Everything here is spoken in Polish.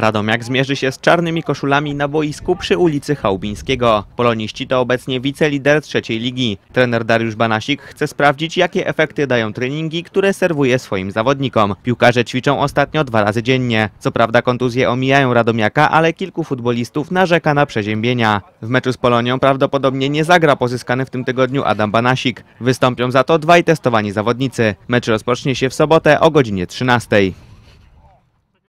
Radomiak zmierzy się z czarnymi koszulami na boisku przy ulicy Chałubińskiego. Poloniści to obecnie wicelider trzeciej ligi. Trener Dariusz Banasik chce sprawdzić, jakie efekty dają treningi, które serwuje swoim zawodnikom. Piłkarze ćwiczą ostatnio dwa razy dziennie. Co prawda kontuzje omijają Radomiaka, ale kilku futbolistów narzeka na przeziębienia. W meczu z Polonią prawdopodobnie nie zagra pozyskany w tym tygodniu Adam Banasik. Wystąpią za to dwaj testowani zawodnicy. Mecz rozpocznie się w sobotę o godzinie 13.